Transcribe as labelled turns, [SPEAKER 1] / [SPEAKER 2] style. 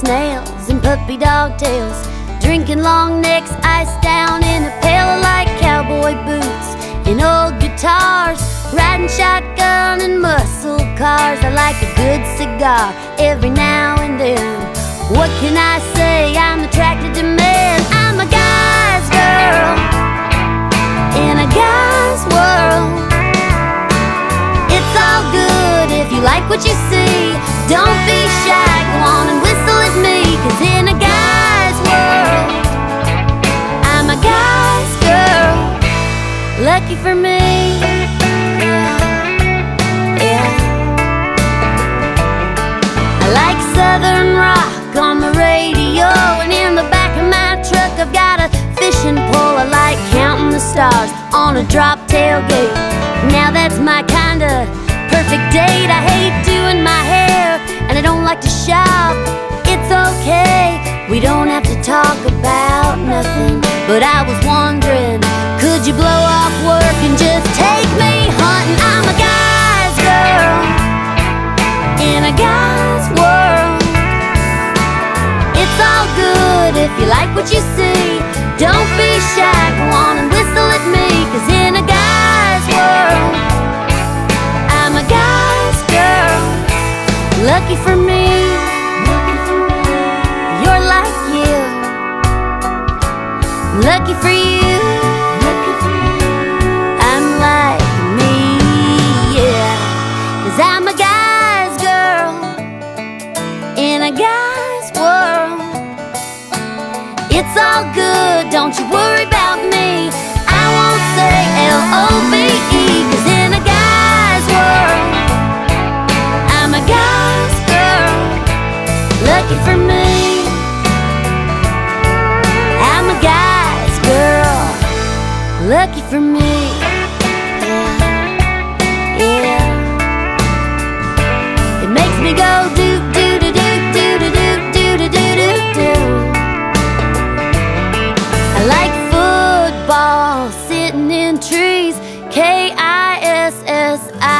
[SPEAKER 1] snails, and puppy dog tails. Drinking long necks, iced down in a pail like cowboy boots and old guitars. Riding shotgun and muscle cars. I like a good cigar every now and then. What can I say? I'm attracted to men. Like Southern rock on the radio, and in the back of my truck, I've got a fishing pole. I like counting the stars on a drop tailgate. Now that's my kinda perfect date. I hate doing my hair, and I don't like to shop. It's okay, we don't have to talk about nothing. But I was wondering, could you blow off work and just take me hunting? I'm a if you like what you see. Don't be shy, go on and whistle at me. Cause in a guy's world, I'm a guy's girl. Lucky for me, you're like you. Lucky for you, good, don't you worry about me. I won't say L O V E, cause in a guy's world, I'm a guy's girl. Lucky for me, I'm a guy's girl. Lucky for me, K-I-S-S-I